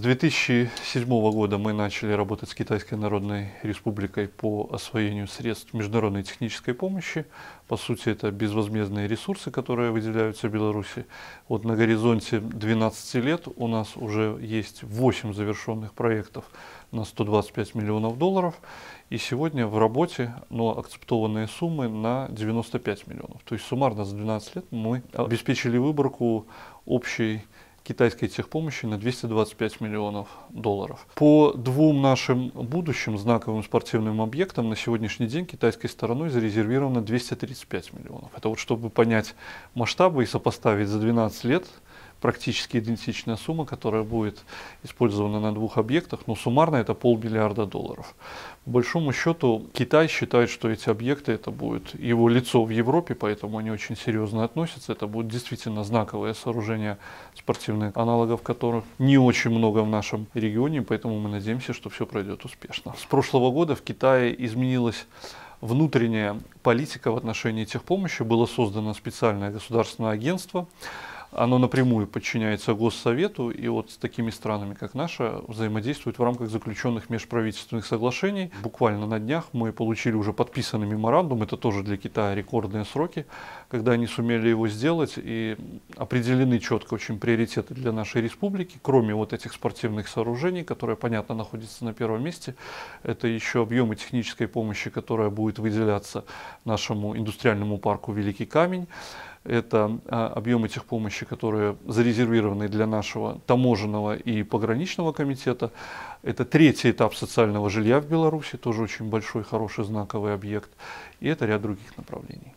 С 2007 года мы начали работать с Китайской Народной Республикой по освоению средств международной технической помощи. По сути, это безвозмездные ресурсы, которые выделяются в Беларуси. Вот на горизонте 12 лет у нас уже есть 8 завершенных проектов на 125 миллионов долларов. И сегодня в работе но акцептованные суммы на 95 миллионов. То есть суммарно за 12 лет мы обеспечили выборку общей китайской техпомощи на 225 миллионов долларов. По двум нашим будущим знаковым спортивным объектам на сегодняшний день китайской стороной зарезервировано 235 миллионов. Это вот чтобы понять масштабы и сопоставить за 12 лет практически идентичная сумма, которая будет использована на двух объектах, но суммарно это полмиллиарда долларов. По большому счету Китай считает, что эти объекты это будет его лицо в Европе, поэтому они очень серьезно относятся. Это будет действительно знаковое сооружение спортивных аналогов которых не очень много в нашем регионе, поэтому мы надеемся, что все пройдет успешно. С прошлого года в Китае изменилась внутренняя политика в отношении техпомощи. Было создано специальное государственное агентство, оно напрямую подчиняется Госсовету, и вот с такими странами, как наша, взаимодействует в рамках заключенных межправительственных соглашений. Буквально на днях мы получили уже подписанный меморандум, это тоже для Китая рекордные сроки, когда они сумели его сделать, и определены четко очень приоритеты для нашей республики, кроме вот этих спортивных сооружений, которые, понятно, находятся на первом месте, это еще объемы технической помощи, которая будет выделяться нашему индустриальному парку «Великий камень», это а, объемы техпомощи, которые зарезервированы для нашего таможенного и пограничного комитета. Это третий этап социального жилья в Беларуси, тоже очень большой, хороший, знаковый объект. И это ряд других направлений.